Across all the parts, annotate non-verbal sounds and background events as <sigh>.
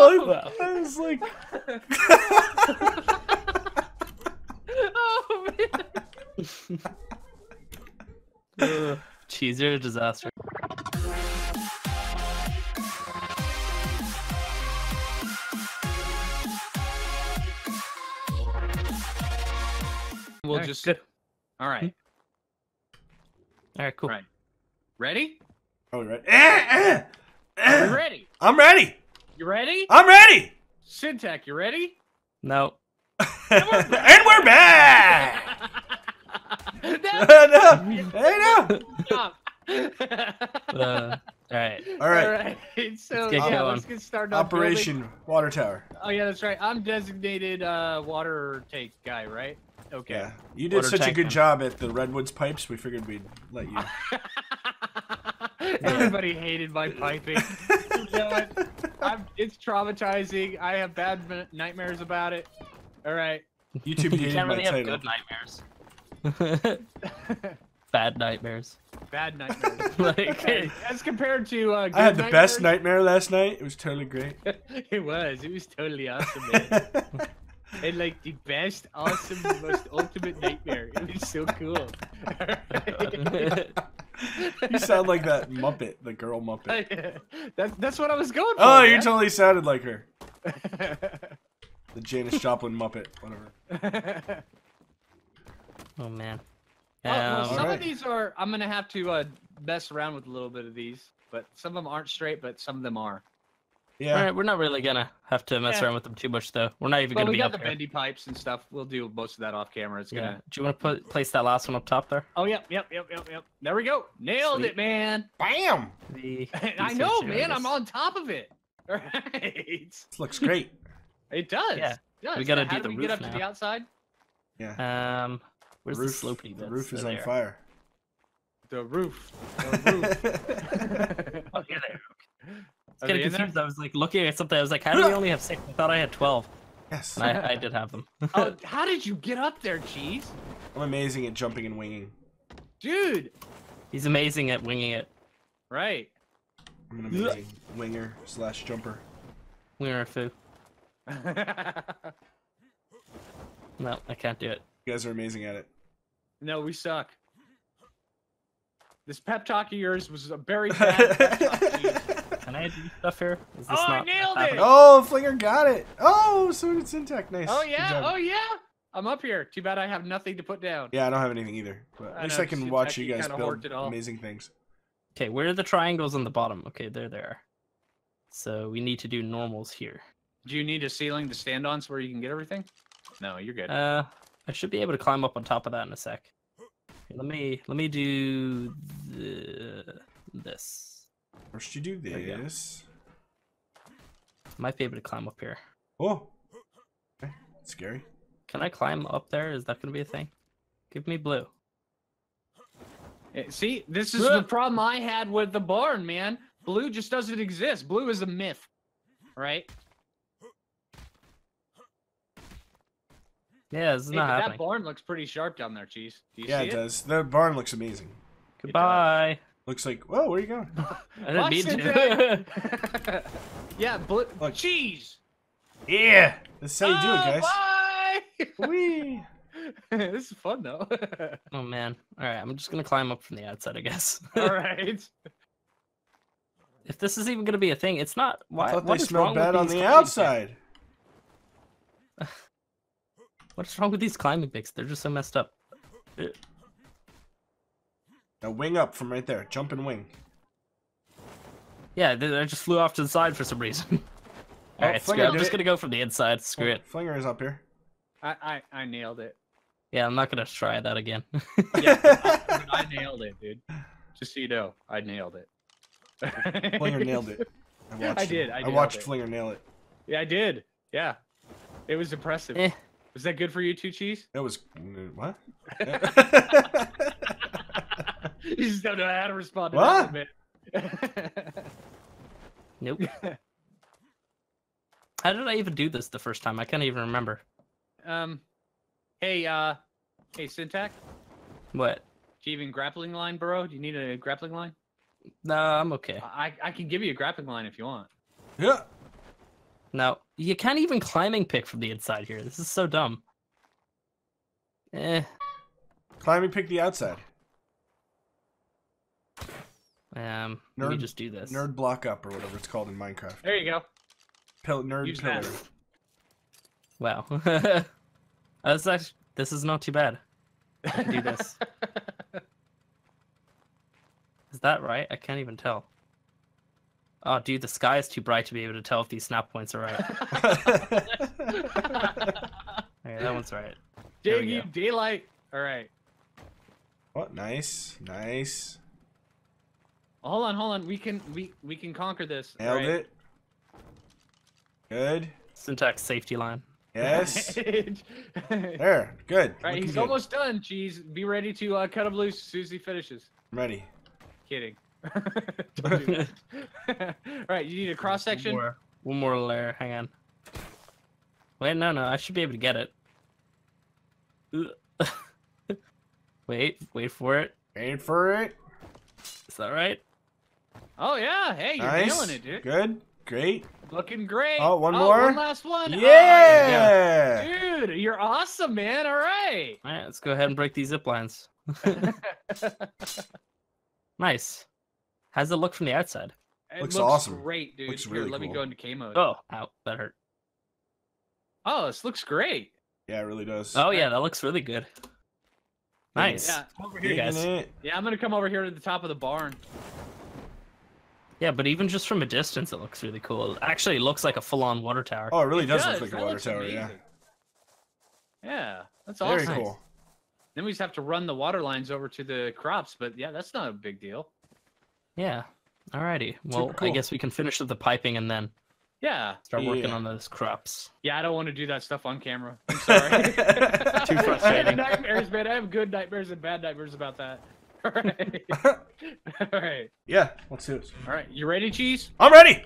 I, Oh! I was like, oh man. <laughs> Ugh, Jeez, you're a disaster. We'll Alright, just. good. All right. All right, cool. Right. Ready? oh, right. Eh, eh, Are eh. we ready? I'm ready. You ready? I'm ready. Syntac, you ready? No. <laughs> and we're back. no, <laughs> <laughs> no. Hey, no. stop. Uh, all right. All right. All right. So get yeah, let's get started. on building. Operation Water Tower. Oh yeah, that's right. I'm designated uh, water take guy, right? Okay. Yeah. You did Water such a good man. job at the Redwoods pipes. We figured we'd let you. Everybody hated my piping. you know what? I'm, it's traumatizing. I have bad nightmares about it. All right. <laughs> YouTube you hated can't my really have title. good nightmares. <laughs> Bad nightmares. bad <laughs> nightmares. Like, Okay, As compared to uh, good I had the best nightmare last night. It was totally great. it was. It was totally awesome, man. And like the best, awesome, most ultimate nightmare. It was so cool. <laughs> you sound like that Muppet, the girl Muppet. <laughs> that's that's what I was going for. Oh, you man. totally sounded like her. <laughs> The Janis Joplin Muppet, whatever. oh man. Oh, well, Um, some Alright. of these are. I'm gonna have to uh, mess around with a little bit of these, but some of them aren't straight, but some of them are. Yeah. all right, we're not really gonna have to mess Yeah. around with them too much though. We're not even Well, gonna we be got up the here. bendy pipes and stuff. We'll do most of that off camera. It's Yeah. gonna. Do you want to put place that last one up top there? Oh yep, yep, yep, yep, yep. There we go. Nailed Sweet. it, man. Bam! The <laughs> I know, man. I'm on top of it. <laughs> All right. This looks great. It does. Yeah. It does. We gotta How do the we get roof up to the outside? Yeah. Um, where's the the, roof, slopey the roof is There on they fire. The roof. The <laughs> roof. Oh, yeah, there. I Are was they getting in there? confused. I was like looking at something. I was like, how do we only have six? I thought I had twelve. yes. And I, I did have them. <laughs> oh, how did you get up there, Cheese? I'm amazing at jumping and winging. Dude. He's amazing at winging it. Right. I'm an amazing winger slash jumper. Winger foo. <laughs> No, I can't do it. You guys are amazing at it. no, we suck. This pep talk of yours was a very <laughs> bad pep talk. Cheese. Can I do stuff here? Is this Oh, I not nailed it! oh, Phlinger got it. Oh, so did Syntac. Nice. Oh yeah, oh yeah. I'm up here. Too bad I have nothing to put down. Yeah, I don't have anything either. But I at least know, I can watch you you guys build hoarded it all. amazing things. Okay, where are the triangles on the bottom? Okay, there they are. So we need to do normals here. Do you need a ceiling to stand on so where you can get everything? No, you're good. Uh, I should be able to climb up on top of that in a sec. Let me let me do the, this. First, you do There you go. this. Might be able to climb up here. Oh, okay. scary. Can I climb up there? Is that gonna be a thing? Give me blue. Eh, See, this is the problem I had with the barn, man. Blue just doesn't exist. Blue is a myth, right? Yeah, this is Hey, not but that barn looks pretty sharp down there, Cheese. Do you Yeah, see it it? does. The barn looks amazing. Goodbye. Looks like. Whoa, where are you going? <laughs> I didn't Fuck mean to. <laughs> yeah, blue. Look. Cheese. yeah, this is how you do Oh, it, guys. Bye. Whee! <laughs> this is fun though. oh man. All right, I'm just gonna climb up from the outside, I guess. All right. if this is even gonna be a thing, it's not. Why? I thought what they is smelled wrong bad on the outside. What's wrong with these climbing picks? They're just so messed up. Now wing up from right there. Jump and wing. Yeah, they, they just flew off to the side for some reason. <laughs> Oh, All right, screw it. Phlinger I'm just did- gonna go from the inside. Screw it. Phlinger is up here. I, I I nailed it. Yeah, I'm not gonna try that again. <laughs> Yeah, I, I nailed it, dude. Just so you know, I nailed it. <laughs> Phlinger nailed it. I watched. I him. did, I I nailed watched it. Phlinger nail it. Yeah, I did. Yeah, it was impressive. Eh. Was that good for you too, Cheese? That was what? <laughs> you just don't know how to respond to What? that one, <laughs> Nope. <laughs> How did I even do this the first time? I can't even remember. um, hey, uh, hey, Syntac. What? do you even grappling line, bro? Do you need a grappling line? No, I'm okay. I I can give you a grappling line if you want. yeah. No, you can't even climbing pick from the inside here. This is so dumb. Eh, Climbing pick the outside. Um, let me just do this. Nerd block up or whatever it's called in Minecraft. There you go. Pill- nerd Use pillar. that. Wow. <laughs> That's actually, this is not too bad. I can do this. <laughs> Is that right? I can't even tell. Oh, dude, the sky is too bright to be able to tell if these snap points are right. <laughs> Okay, that one's right. There Dig you daylight. All right. what? Nice, nice. Hold on, hold on. We can we we can conquer this. All Nailed right. it. Good. Syntac's safety line. Yes. <laughs> there. Good. Looking he's good. almost done. Cheese. Be ready to uh, cut him loose as soon as he finishes. I'm ready. Kidding. <laughs> <laughs> Don't do that. All right, you need a cross section. One more, one more layer. Hang on. Wait, no, no. I should be able to get it. Wait, wait for it. Wait for it. Is that right? Oh yeah, hey, you're nice. nailing it, dude. Good. Great. Looking great. Oh, one oh, more? One last one. Oh, Yeah. dude, you're awesome, man. All right. All right, let's go ahead and break these zip lines. <laughs> Nice. How's it look from the outside? It Looks looks awesome. Great, dude. Looks Here, really let me go into K mode. Oh, ow, that hurt. Oh, this looks great. Yeah, it really does. Oh yeah, that looks really good. Nice. Yeah. Come over here, guys. it. Yeah, I'm gonna come over here to the top of the barn. Yeah, but even just from a distance, it looks really cool. It actually looks like a full-on water tower. Oh, it really It does, does, look like that a water tower. Yeah. amazing. Yeah, that's Very awesome. cool. Then we just have to run the water lines over to the crops, but yeah, that's not a big deal. Yeah. Alrighty. Well, I guess we can finish with the piping and then Yeah, start working Yeah. on those crops. yeah, I don't want to do that stuff on camera. I'm <laughs> sorry. Too <laughs> I have frustrating. nightmares, man. I have good nightmares and bad nightmares about that. <laughs> All right, <laughs> all right, yeah, let's do it. all right. You ready, cheese? I'm ready.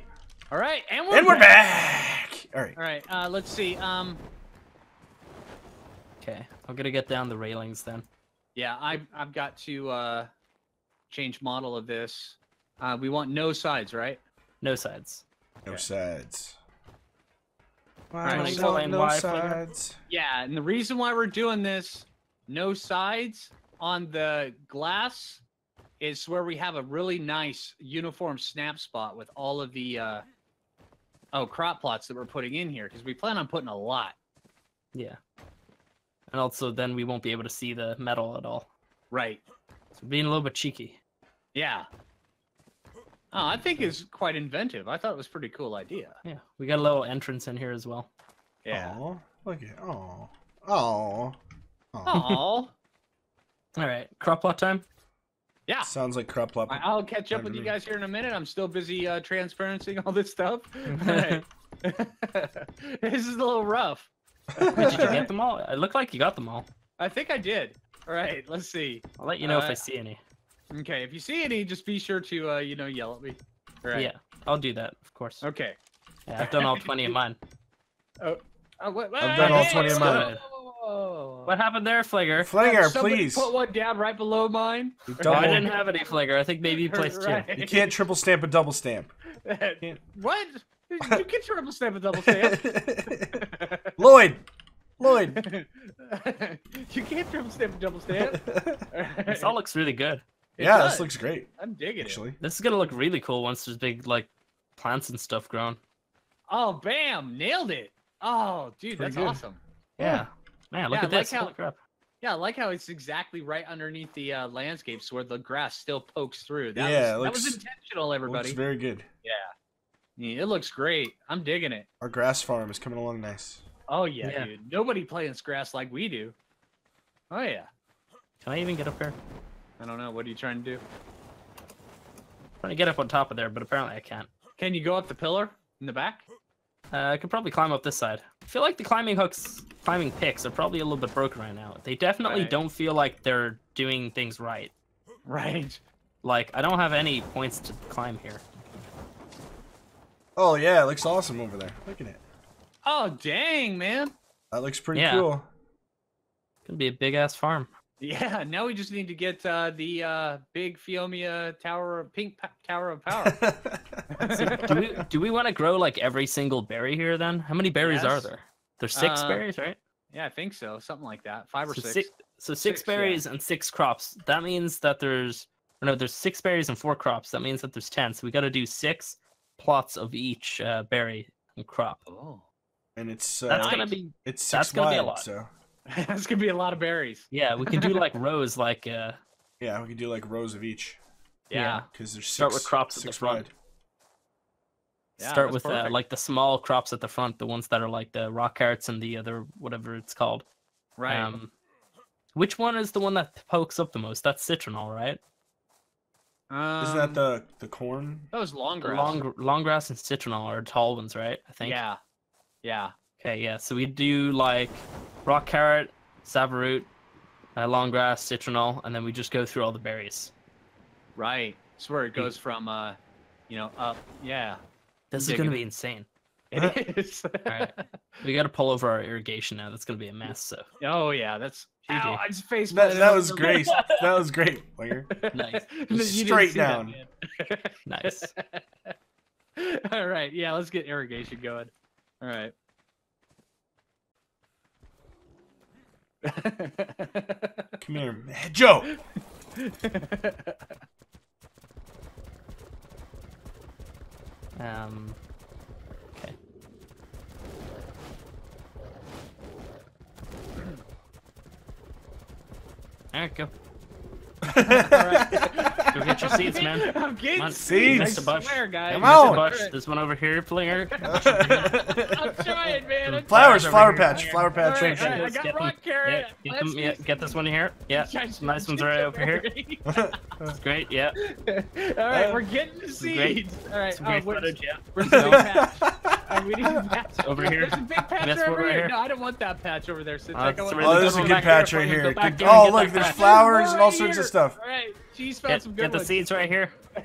All right, and we're And we're back. All right. All right, uh, let's see. Um, Okay. I'm gonna get down the railings then. yeah, I've I've got to uh, change model of this. Uh, we want no sides, right? No sides. No Okay. sides. right, Why explain want no sides? Yeah, and the reason why we're doing this, no sides on the glass, is where we have a really nice uniform snap spot with all of the uh, oh crop plots that we're putting in here because we plan on putting a lot. Yeah. And also, then we won't be able to see the metal at all. Right. So being a little bit cheeky. Yeah. Oh, I think it's quite inventive. I thought it was a pretty cool idea. Yeah. We got a little entrance in here as well. Yeah. Aw, look at oh oh. Oh. All right. Crop plot time. yeah. Sounds like crop plop. I- I'll catch up with you guys here in a minute. I'm still busy uh, transparencing <laughs> all this stuff. Alright. <laughs> <laughs> this is a little rough. Did you get them all? It looked like you got them all. I think I did. All right, let's see. I'll let you know if I Uh, see any. Okay, if you see any, just be sure to uh, you know yell at me. All right. Yeah, I'll do that, of course. Okay. Yeah, I've done all 20 of mine. Oh, what, I've done all 20 of mine. Oh. What happened there, Fligger? Phlinger, please. Put one down right below mine. You double- I didn't have any Fligger. I think maybe you <laughs> placed two. You can't triple stamp a double stamp. <laughs> what? You can triple stamp a double stamp. <laughs> Lloyd. Lloyd. you can't triple stamp a double stamp. This all looks really good. It yeah, does. this looks great. I'm digging it. Actually. This is gonna look really cool once there's big like plants and stuff grown. Oh, bam! Nailed it. Oh, dude, Pretty that's good. awesome. Yeah. Man, look Yeah, at I like this. how- Holy crap. Yeah, I like how it's exactly right underneath the uh, landscapes where the grass still pokes through. That Yeah, it was, that was looks- intentional, Looks everybody. very good. Yeah. yeah, it looks great. I'm digging it. Our grass farm is coming along nice. Oh yeah, Yeah. dude. Nobody plays grass like we do. Oh yeah. Can I even get up here? I don't know. What are you trying to do? trying to get up on top of there, but apparently I can't. Can you go up the pillar in the back? Uh, I could probably climb up this side. I feel like the climbing hooks, climbing picks are probably a little bit broken right now. They definitely Right. don't feel like they're doing things right. Right. Like, I don't have any points to climb here. Oh yeah, it looks awesome over there. Look at it. Oh dang, man. That looks pretty Yeah. cool. Gonna be a big ass farm. Yeah, now we just need to get uh, the uh, big Phiomia Tower, Pink pa- Tower of Power. So <laughs> do we do we want to grow like every single berry here then? How many berries are there? There's six Uh, berries, right? yeah, I think so. Something like that. Five or so six. six. so six, Six, yeah. berries and six crops. That means that there's or no, there's six berries and four crops. That means that there's ten. So we got to do six plots of each uh, berry and crop. Oh, and it's uh, That's gonna Nice. be it's six that's gonna be a wide, lot. so <laughs> that's gonna be a lot of berries. yeah. We can do <laughs> like rows, like uh, yeah, we can do like rows of each Yeah. Yeah. because there's six, Start with crops at the front. wide. Yeah, start with uh, like the small crops at the front, the ones that are like the rock carrots and the other whatever it's called. Right. Um, which one is the one that pokes up the most? That's citronal, right? um, Isn't that the the corn? that was long grass? Long long grass and citronal are tall ones, right? I think. Yeah. Yeah. Okay, yeah. So we do like rock carrot, savoroot, uh, long grass, citronal, and then we just go through all the berries. Right. It's where it goes from, uh, you know, up. Yeah. This is gonna be insane. It <laughs> is. Alright. We got to pull over our irrigation now. That's gonna be a mess. So oh yeah, that's. Ow, I just face That, that was great. that was great. Phlinger. <laughs> Nice. You didn't Straight see that, down. nice. <laughs> All right, yeah, let's get irrigation going. All right. Come here, Joe. Um. Okay. All right, go. <laughs> Go get your seeds, man. <laughs> I'm getting on, seeds. I Mr. Bush. swear, guys. Come Mr. on. Bush, there's one over here, Phlinger. <laughs> I'm trying, man. I'm Flowers, over flower here. patch, flower patch. All right right, all right. I got Get them. rock Yeah, carrot. get, them, yeah, get this one here. Yeah, <laughs> Guys, nice ones right over here. That's great. Yeah, All right, we're getting the Some great- seeds. All right, some oh, great where's- footage. Yeah, where's the big patch? Uh, we need a patch. Over here. There's a big patch This over here. here. No, I don't want that patch over there. Sit Oh, back. it's I a want- Oh, really this is a good back here, patch right here. go Good- Oh, look, there's patch. flowers and all sorts of stuff. All right, she's found Get, some good get the ones. seeds right here. <laughs> <laughs>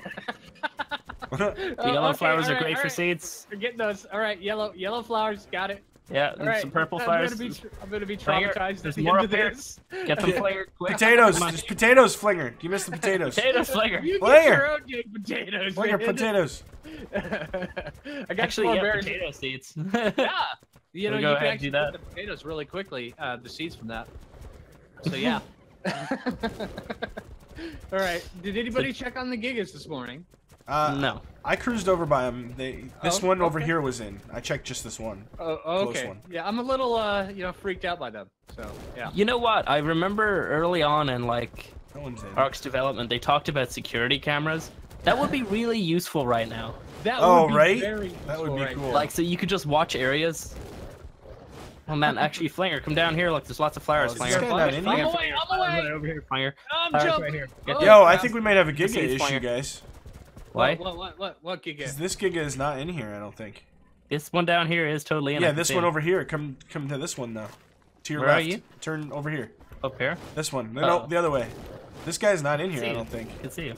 Oh, The yellow okay, flowers all are great all for seeds. We're getting those. All right, yellow yellow flowers. Got it. Yeah, All and right. some purple I'm flowers. Gonna be, tr- I'm gonna be Phlinger, traumatized there's at the more end of here. this. Get the Phlinger quick. Potatoes, there's potatoes, Phlinger. You missed the potatoes. <laughs> Potatoes, Phlinger. You Phlinger. get your own dang potatoes. Phlinger, man. potatoes. <laughs> I got Actually, four yeah, berries. potato seeds. <laughs> Yeah. You know, We you go can ahead, actually do put that. the potatoes really quickly. Uh, the seeds from that. So yeah. All right. Did anybody check on the gigas this morning? Uh, no. I cruised over by them. They this Oh, one over okay. here was in. I checked just this one. Oh, Close okay. one. Yeah, I'm a little, uh, you know, freaked out by them. So yeah. You know what? I remember early on in like No in. Ark's development, they talked about security cameras. That would be <laughs> really useful right now. That Oh, would be right? very That would be right cool. Like, so you could just watch areas. Oh man, <laughs> actually, Phlinger, come down here. Look, there's lots of flowers. Oh, is Phlinger, this guy Phlinger, not in Phlinger, here? Phlinger, I'm away, I'm Phlinger, away. Over here, Phlinger. I'm Flowers jumping. right here. Oh, Get Yo, I crap. think we might have a Giga seeds, issue, Phlinger. guys. Why? What, what, what, what giga? This Giga is not in here, I don't think. This one down here is totally in. Yeah, this one over here. Come come to this one, though. To your Where are you? Turn over here. up here. This one. No, no, Oh. the other way. This guy's not in here, I don't think. I can see you.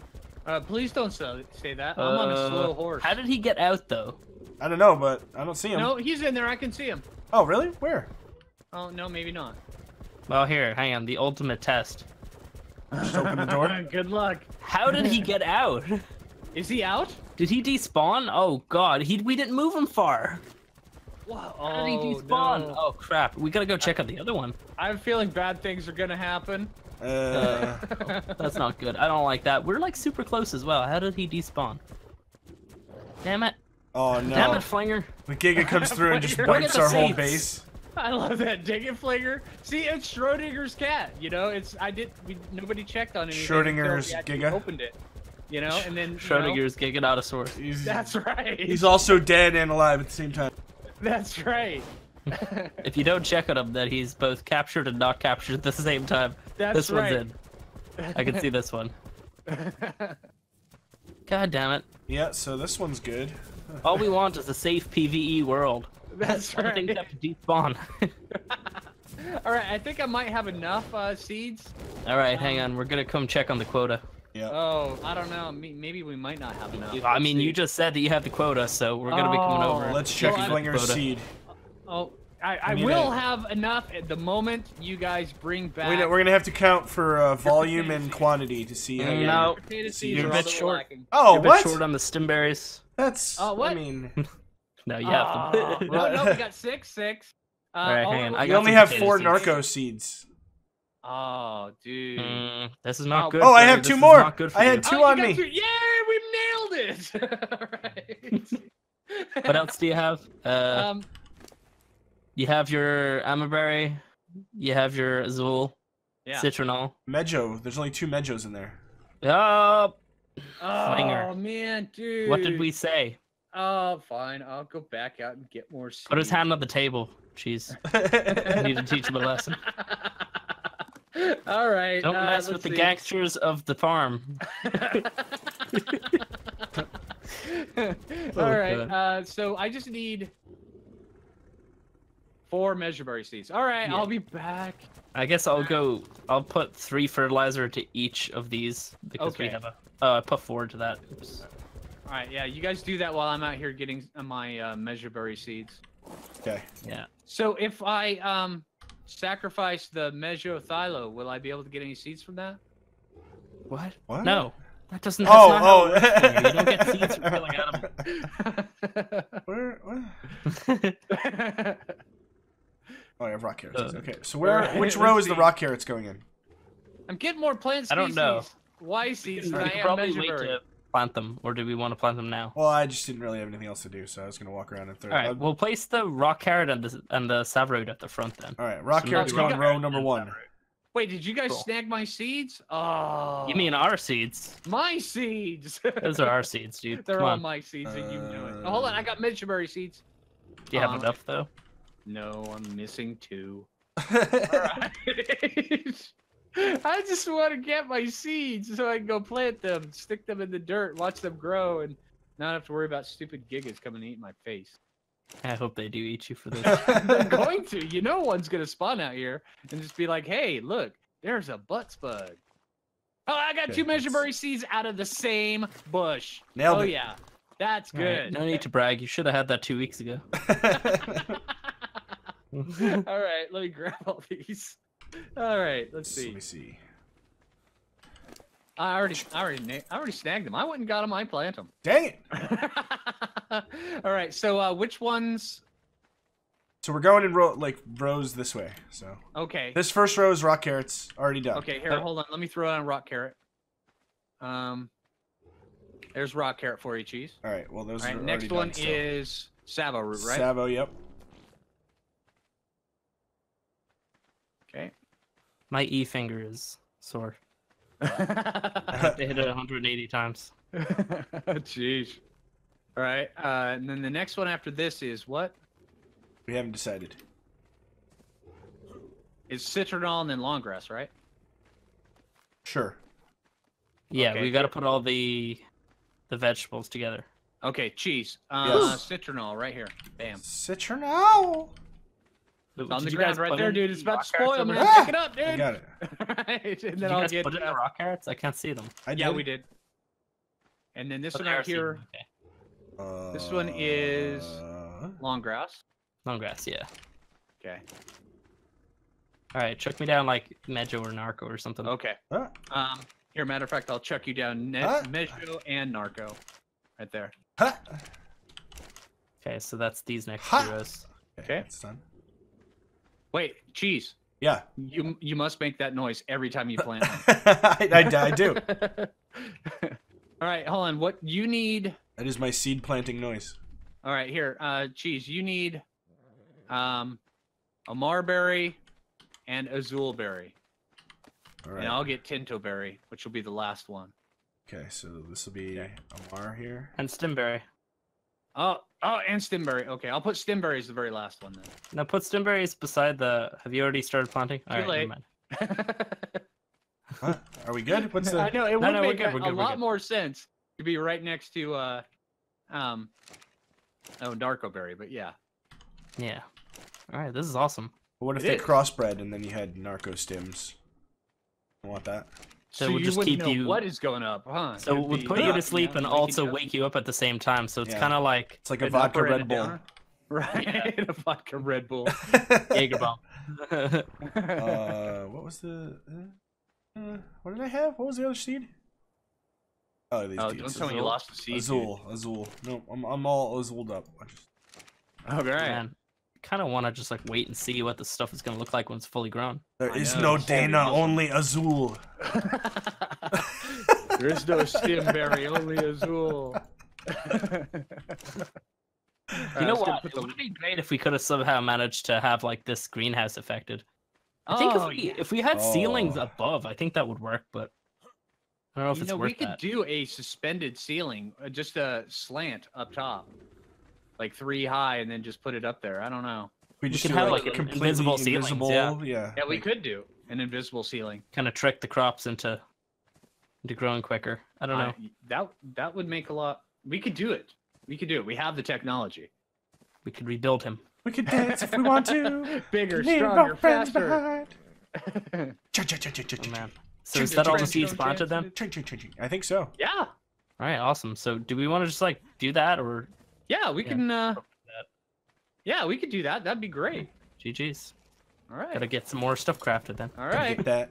Uh, please don't say, say that. I'm on a Uh, slow horse. How did he get out though? I don't know, but I don't see him. No, he's in there. I can see him. Oh, really? Where? Oh no, maybe not. Well, here, hang on. The ultimate test. Just open the door. <laughs> Good luck. How did he get out? <laughs> Is he out? Did he despawn? Oh god, he we didn't move him far. Wow. How did he Oh, despawn? no. Oh crap, we gotta go check out the other one. I'm feeling bad things are gonna happen. Uh, <laughs> That's not good. I don't like that. We're like super close as well. How did he despawn? Damn it. oh, no. Damn it, Phlinger. The Giga comes <laughs> through and just Look at wipes the our whole base. I love that Diggin Phlinger. See, it's Schrodinger's cat. You know, it's I did. We, nobody checked on anything. until we Schrodinger's actually Giga? Opened it. You know, and then you know, Schrodinger's Giganotosaurus. He's, <laughs> That's right. he's also dead and alive at the same time. That's right. <laughs> If you don't check on him, that he's both captured and not captured at the same time. That's this right. one's in. I can see this one. <laughs> God damn it. Yeah, so this one's good. All we want is a safe PvE world. That's Everything's right. have to despawn. All right, I think I might have enough uh, seeds. All right, hang on. We're gonna come check on the quota. Yeah. Oh, I don't know. Maybe we might not have enough. I mean, you just said that you have the quota, so we're gonna be coming Oh. over. Let's check Well, Phlinger's Quota. seed. Oh, I, I mean, will I- have enough at the moment you guys bring back. We know, we're gonna have to count for uh, volume and quantity to see how. Mm, No, see you're a bit short. lacking. Oh, You're a bit what? short on the stimberries. That's. Oh, what? I mean, <laughs> No, you have Oh, them. no, no, we <laughs> got six, six. Uh, Alright, all hang on, we- I you only have four seeds. narco seeds. Oh, dude. Mm, this is not Oh. good. Oh, I have two is more. not good for I you. had two Oh, on me. two- Yay, we nailed it! <laughs> right. What else do you have? Uh, Um, you have your amarberry. You have your azul, yeah. citronal. Mejo. There's only two Mejos in there. Oh, Oh Phlinger. man, dude. what did we say? Oh, fine. I'll go back out and get more. Put his seeds. hand on the table. Jeez, <laughs> I need to teach him a lesson. <laughs> <laughs> All right. Don't uh, mess let's with the gangsters of the farm. <laughs> All Oh, right. Uh, so I just need four mejoberry seeds. All right, Yeah. I'll be back. I guess I'll go. I'll put three fertilizer to each of these because we Okay. have a. Oh, I put four to that. Oops. All right, yeah, you guys do that while I'm out here getting uh, my uh, mejoberry seeds. Okay. Yeah. So if I um sacrifice the mesothilo, will I be able to get any seeds from that? What? What? No, that doesn't. Oh, that's not how oh. it works, Barry. you don't get <laughs> seeds from killing animals. <laughs> Where, where? <laughs> Oh, I have rock carrots. Uh, okay. So where? alright, Which row is the rock carrots going in? I'm getting more plant I don't know. Y seeds we than I am probably wait to plant them, or do we want to plant them now? Well, I just didn't really have anything else to do, so I was gonna walk around and throw. All right, uh, we'll place the rock carrot and the and the savoroot at the front then. all right. Rock So carrots you going got- row number one. Wait, did you guys Cool. snag my seeds? Oh. You mean our seeds? my seeds? <laughs> Those are our seeds, dude. They're Come all on. my seeds, and you know it. Uh, Oh, hold on, I got mejoberry seeds. Do you have uh, enough though? No, I'm missing two. <laughs> Alright. <laughs> I just want to get my seeds so I can go plant them, stick them in the dirt, watch them grow, and not have to worry about stupid gigas coming to eat my face. I hope they do eat you for this. <laughs> <laughs> They're going to. You know one's going to spawn out here and just be like, hey, look, there's a butts bug. Oh, I got Okay, two let's- mejoberry seeds out of the same bush. Nailed oh, it. yeah. That's All right, good. no need to brag. You should have had that two weeks ago. <laughs> all right, let me grab all these. All right, let's see. Let me see. I already, I already, I already snagged them. I went and got them. I plant them. Dang it! <laughs> all right, so uh, which ones? So we're going in row like rows this way. So Okay, this first row is rock carrots already done. okay. Here, hold on. Let me throw on rock carrot. Um, there's rock carrot for you, cheese. All right. Well, those All are right, already next done, one so. is savoroot, right? Savo. Yep. Okay. My E finger is sore. They hit it 180 times. <laughs> Jeez. All right, uh, and then the next one after this is what? We haven't decided. It's citronal and then longgrass, right? Sure. Yeah, Okay, we got to put all the the vegetables together. Okay, cheese. Uh, Yes. Citronal right here. Bam. Citronal. Did It's on the you ground right there, dude. It's about to spoil, over man. there? Ah! Pick it up, <laughs> I dude. got it. <laughs> right, and then you I'll guys get. put in uh, the rock carrots? I can't see them. I yeah, did. we did. And then this But one they are out here, seeded, This one is- Uh, long grass. Long grass, yeah. Okay. All right, chuck me down like Mejo or Narco or something. Okay. huh? Um. Here, matter of fact, I'll chuck you down ne- Huh? Mejo and Narco, right there. Huh? Okay, so that's these next Ha! two rows. Okay. It's done. Wait, cheese. Yeah. You you must make that noise every time you plant one. I, <laughs> I, I do. <laughs> All right, hold on. What you need? That is my seed planting noise. All right, here, uh, cheese. You need, um, amarberry and azulberry, All and. I'll get tinto berry, which will be the last one. Okay, so this will be Okay. Amar here. And Stimberry. Oh, oh, and stimberry. Okay, I'll put stimberry as the very last one then. Now put Stimberries beside the. Have you already started planting? All right, late. never mind. Huh? Are we good? What's <laughs> the... I know it No, would no, make good, a, we're a lot good. more sense to be right next to, uh, um, oh, narco berry, but yeah. Yeah. All right, this is awesome. What if It they is. crossbred and then you had narco stims? I want that. So So, we'll just keep know you- what is going up, huh? So It'd we'll put you to sleep down, and also up. wake you up at the same time. So it's Yeah. kind of like It's like a vodka upper and a Red Bull. downer? <laughs> Right, <laughs> a vodka Red Bull. <laughs> Jaeger bomb. uh, what was the? Uh, uh, what did I have? What was the other seed? Oh, these oh, dudes. don't tell me you lost the seed. dude. Azul, Azul. No, I'm I'm all Azuled up. I just- All right. Man, kind of want to just like wait and see what the stuff is gonna look like when it's fully grown. There I is know, no Dana, only Azul. <laughs> there is no stimberry, only Azul. <laughs> You know what? It would be great if we could have somehow managed to have like this greenhouse affected. I think oh, if we yeah. if we had ceilings Oh. above, I think that would work. But I don't know if you it's know, worth we could that. do a suspended ceiling, uh, just a slant up top, like three high, and then just put it up there. I don't know. We We just could do have, like, like, an completely invisible ceilings, invisible. yeah. yeah. Yeah, we like- could do an invisible ceiling. kind of trick the crops into into growing quicker. I don't know. I- that that would make a lot. We could do it. We could do it. We have the technology. We could rebuild him. We could dance if we want to. <laughs> Bigger, Leave stronger, friends faster. behind. <laughs> Oh, man. So Ching, is that all the seeds planted then? I think so. yeah, All right, awesome. So do we want to just like do that or yeah, we Yeah. can. uh. Yeah, we could do that. That'd be great. GG's? All right. Gotta get some more stuff crafted then. All right. Gotta get that.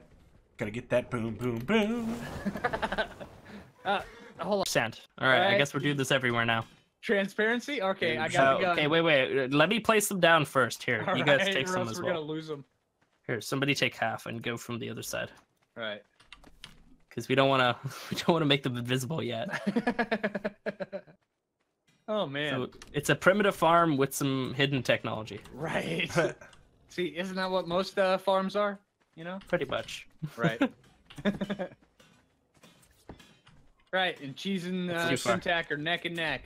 Gotta get that. Boom, boom, boom. <laughs> uh, hold on. Percent. All right, I guess we're doing this everywhere now. Transparency. Okay, I So, got So, the okay, wait, wait. Let me place them down first. Here, All you guys right, take or some else as we're well. gonna lose them. Here, somebody take half and go from the other side, All right. because we don't want to. <laughs> We don't want to make them invisible yet. <laughs> oh man. So it's a primitive farm with some hidden technology, Right. <laughs> See, isn't that what most uh, farms are? You know. pretty much. Right. <laughs> right, and cheese and That's uh, too far. Syntac are neck and neck.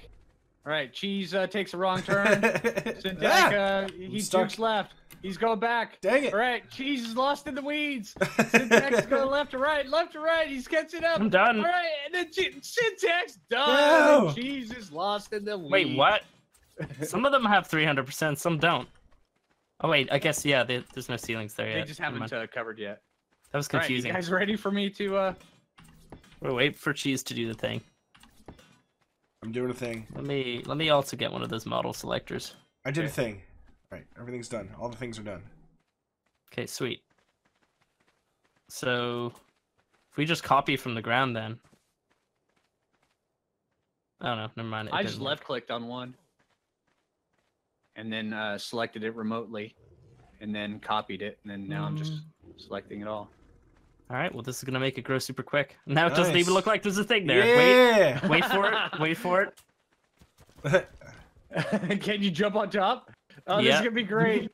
All right, cheese uh, takes a wrong turn. <laughs> Syntac, Ah, uh, he stuck. jukes left. He's going back. Dang it. All right, cheese is lost in the weeds. <laughs> Syntac's is going left to right, left to right. He's catching up. I'm done. All right, and then Che- Syntac's done. No. Cheese is lost in the weeds. Wait, what? <laughs> some of them have 300%, some don't. Oh wait, I guess yeah. They, there's no ceilings there yet. They just haven't uh, covered yet. That was All right, you confusing. guys ready for me to? uh We'll wait for cheese to do the thing. I'm doing a thing. Let me let me also get one of those model selectors. I did a Okay. Thing. Right, everything's done. All the things are done. Okay, sweet. So if we just copy from the ground then. I don't know, never mind. it I just left clicked on one and then uh, selected it remotely and then copied it and then now I'm just Mm. selecting it all. Alright, well this is gonna make it grow super quick. Now it doesn't even look like there's a thing there. Wait, wait for it, wait for it. <laughs> <laughs> Can you jump on top? Oh, this Yeah. is gonna be great.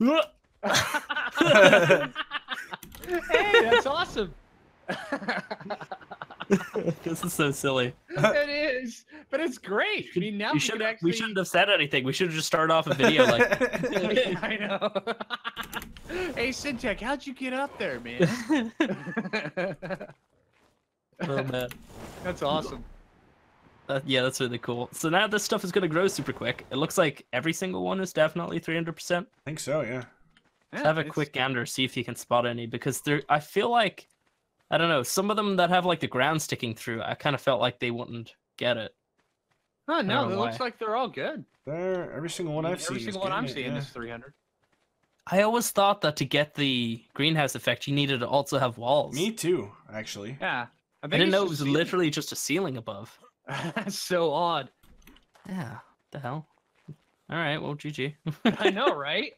<laughs> hey, that's awesome. <laughs> this is so silly. it is, but it's great. I mean, now we we should can actually. we shouldn't have said anything. We should have just started off a video like <laughs> I know. hey, Syntac, how'd you get up there, man? Oh man. That's awesome. Uh, yeah, that's really cool. So now this stuff is gonna grow super quick. It looks like every single one is definitely 300%. I think so, yeah. Let's have a it's- quick gander, see if you can spot any, because there. I feel like, I don't know, some of them that have like the ground sticking through, I kind of felt like they wouldn't get it. Oh no, know it looks like they're all good. There, every single one I mean, I've seen. Every single one I'm getting it, seeing yeah. is 300. I always thought that to get the greenhouse effect, you needed to also have walls. Me too, actually. Yeah. I, I didn't know it was ceiling. literally just a ceiling above. That's <laughs> so odd. Yeah, the hell. All right, well, GG. <laughs> I know, <laughs> right?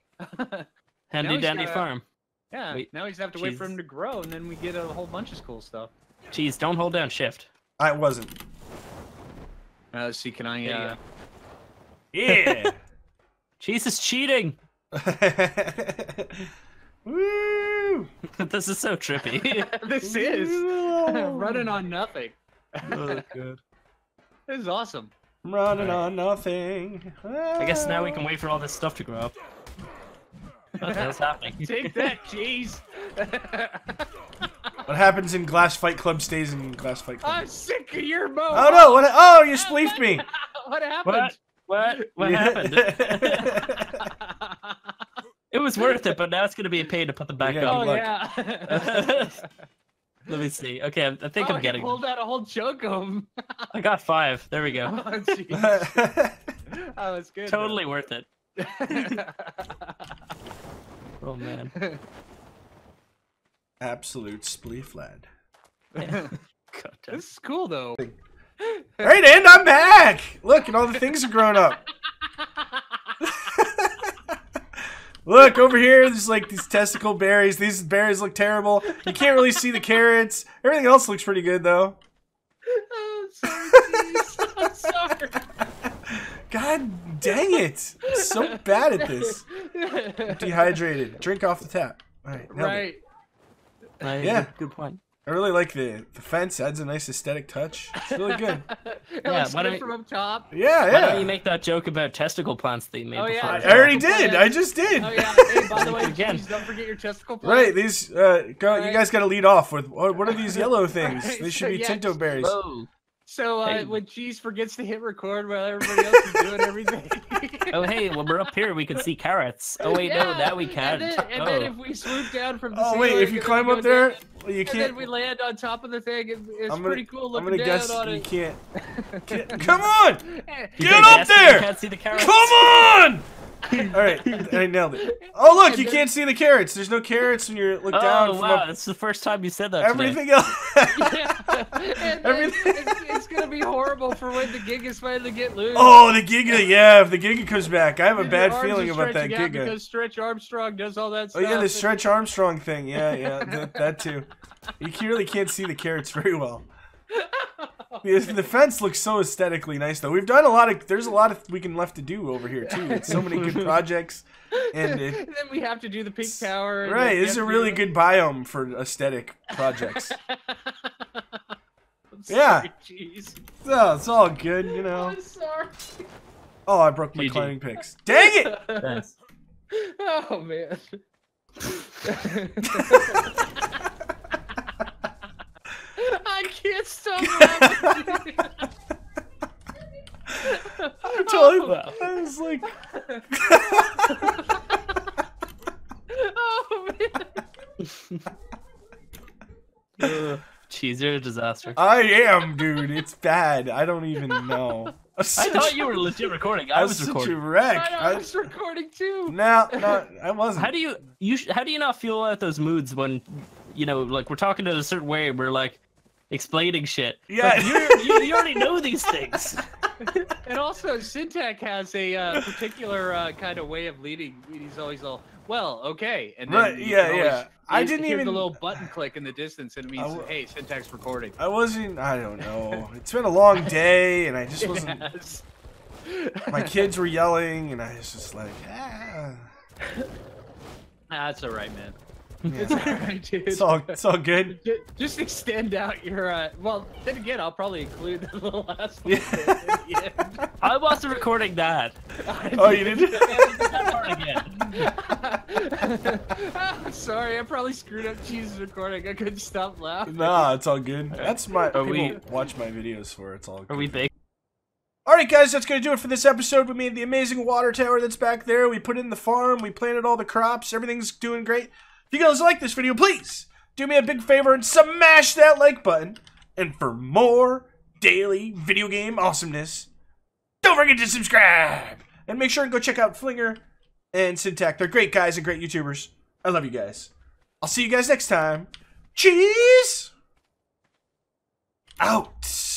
Handy dandy gotta- farm. yeah. Wait, now we just have to wait for him to grow, and then we get a whole bunch of cool stuff. Jeez, don't hold down shift. I wasn't. Uh, let's see, can I? There you Uh. Yeah. Jeez is cheating. Woo! this is so trippy. this is running on nothing. oh, that's good. This is awesome. I'm running on nothing. I guess now we can wait for all this stuff to grow up. What the hell's happening? <laughs> Take that, cheese. <laughs> What happens in Glass Fight Club stays in Glass Fight Club. I'm sick of your mo. oh no! What? Oh, you <laughs> spleefed me. what happened? What? What? What happened? It was worth it, but now it's gonna be a pain to put them back Yeah, oh yeah. Let me see. Okay, I I think oh, I'm getting. pulled them. out a whole chunk of them. I got five. There we go. <laughs> Oh, jeez. that was good. Totally worth it. <laughs> Oh man. Absolute spleef lad. <laughs> This is cool though. Alright, and I'm back! Look, and all the things have grown up. Look, over here, there's like these testicle berries. These berries look terrible. You can't really see the carrots. Everything else looks pretty good, though. Oh, sorry. I'm sorry. God dang it! I'm so bad at this. <laughs> Dehydrated. Drink off the tap. Alright, nailed it. right. Uh, Yeah. good, good point. I really like the, the fence. Adds a nice aesthetic touch. It's really good. <laughs> Yeah, looks why don't- from up top. Yeah, yeah. Why don't you make that joke about testicle plants that you made Oh, before? yeah. I already did. I just did. Oh yeah. Hey, by the <laughs> way, Again. jeez, don't forget your testicle. plants. Right, these uh, go. You guys got to lead off with what, what are these <laughs> yellow things? Right, They should so be yeah, Tinto berries. Whoa. So uh, Hey. when Cheese forgets to hit record while everybody else is doing <laughs> everything. Oh hey, when we're up here we can see carrots. Oh wait, no, Yeah, that we can't. And, then, and oh. then if we swoop down from the Oh wait, if you climb up there, down, well, you can't. And then we land on top of the thing, it's I'm gonna, pretty cool I'm looking gonna down guess on you it. can't. <laughs> can't- Come on, You get can up guess, there! You can't see the carrots. come on! All right, I nailed it. Oh look, you can't see the carrots. There's no carrots when you look Oh down from wow, up. it's the first time you said that. today. Everything else. <laughs> yeah. Everything- it's, it's gonna be horrible for when the Gigas finally get loose. oh, the Giga. Yeah, if the Giga comes back, I have a bad feeling about that stretching out Giga. Because Stretch Armstrong does all that Stuff. Oh yeah, the Stretch Armstrong thing. Yeah, yeah, <laughs> that, that too. You really can't see the carrots very well. <laughs> <laughs> The, the fence looks so aesthetically nice, though. We've done a lot of. There's a lot of we can left to do over here too. It's so many good <laughs> projects, and it, then we have to do the pink tower. right, then this is a really good biome for aesthetic projects. <laughs> I'm Yeah. sorry, Jeez. So it's all good, you know. I'm sorry. Oh, I broke my GG. climbing picks. Dang it! Nice. Oh man. <laughs> I can't stop laughing. I'm totally. Wow. I was like, <laughs> oh man. <laughs> Ugh. Jeez, you're a disaster. I am, dude. It's bad. I don't even know. I'm I such- thought you were legit recording. I I'm was such recording. a wreck. I, I, I was recording too. no, no, I wasn't. How do you you how do you not feel at those moods when you know like we're talking in a certain way we're like explaining shit. Yeah. Like, you're, you you already know these things. <laughs> And also, Syntac has a uh, particular uh, kind of way of leading. He's always all, well, okay. And then Right, yeah, always yeah. I didn't even- the little button click in the distance, and it means, w- hey, Syntac's recording. I wasn't. I don't know. It's been a long day, and I just wasn't. Yes. My kids were yelling, and I was just like, <laughs> ah. That's all right, man. Yeah. It's all right, dude. It's all. It's all good. Just extend out your. Uh, well, then again, I'll probably include the <laughs> last one. Yeah. at the end. I wasn't recording that. <laughs> Oh, you didn't? That part again. I'm sorry, I probably screwed up Cheese's recording. I couldn't stop laughing. Nah, it's all good. That's my. Are people we- watch my videos for. It's all. Good. Are we big? All right, guys, that's going to do it for this episode. We made the amazing water tower that's back there. We put in the farm. We planted all the crops. Everything's doing great. If you guys like this video, please do me a big favor and smash that like button. And for more daily video game awesomeness, don't forget to subscribe. And make sure and go check out Phlinger and Syntac. They're great guys and great YouTubers. I love you guys. I'll see you guys next time. Cheese! Out!